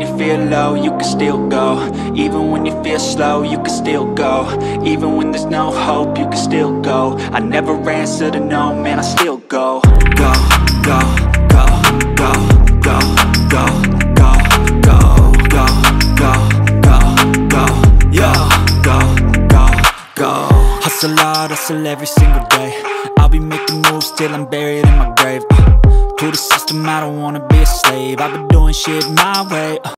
when you feel low, you can still go Even when you feel slow, you can still go Even when there's no hope, you can still go I never answer to no, man, I still go Go, go, go, go, go, go, go, go, go, go, go, go, go, go, go Hustle hard, hustle every single day I'll be making moves till I'm buried in my grave uh, To the system, I don't wanna be a slave I've been doing shit my way uh,